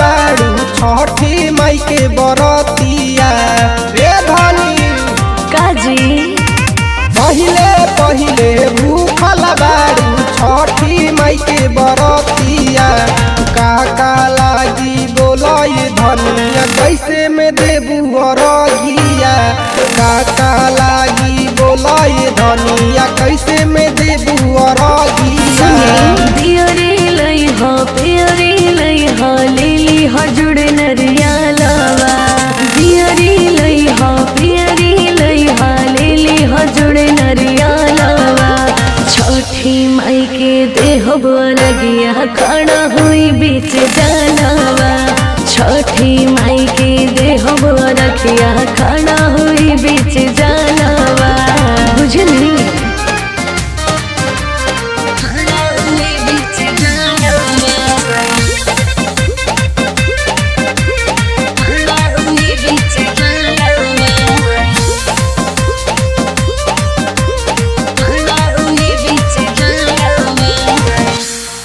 बाड़ू छठी माई के बरतिया रे धनी। काजी। पहिले पहिले भूखल बाड़ू छठी माई के बरतिया काका लागी बोलई धनिया कैसे में देबू अरगिया। काका लागी बोलई धनिया कैसे में देबू छठी माई के देह लगिया खड़ा हुई बीच जलावा छठी माई के देह रखिया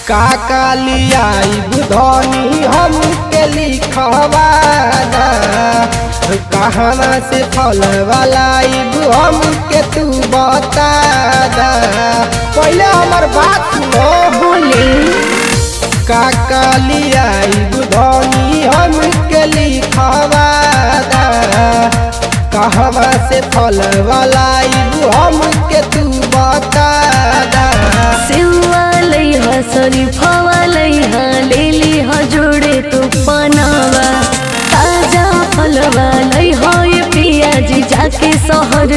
काका लियाई बुधनी हम के लिखवा कहना से फल वाला हम के तू बता पहले हमार बात सुनो बोले काका लियाई बुधनी हम के लिखवा कहवा से फल वाला हम के तू बता ताज़ा पियाजी जाके शहर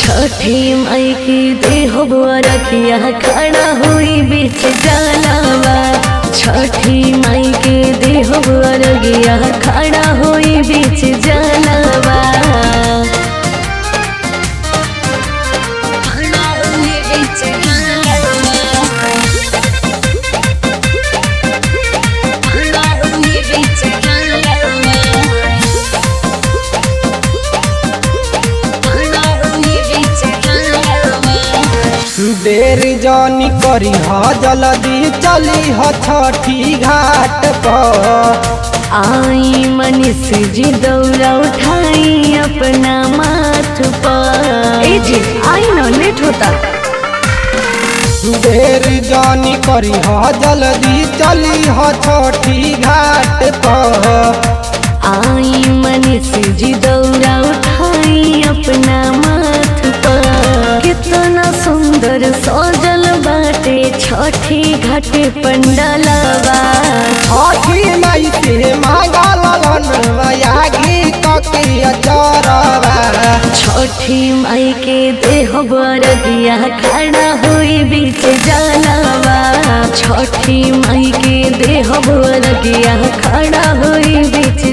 छठी माई की देह रखिया खड़ा हुई बीच जालावा छठी माई के देह रगिया खड़ा हुई देर जानी करी ह जल्दी चली ह छठी घाट पर। आई मनीष जी दौरा उठाई अपना माथ पर। ए जी आई ना लेट होता। देर जानी करी ह जल्दी चली ह छठी घाट पर। आई मनीष जी दौरा उठाई अपना माथ छठी घाटे पंडलवा छठी माई से मांगल आगे कके अचरवा छठी माई के देह दिया खड़ा हुई बीच जलावा। छठी माई के देह दिया खड़ा हुई बीच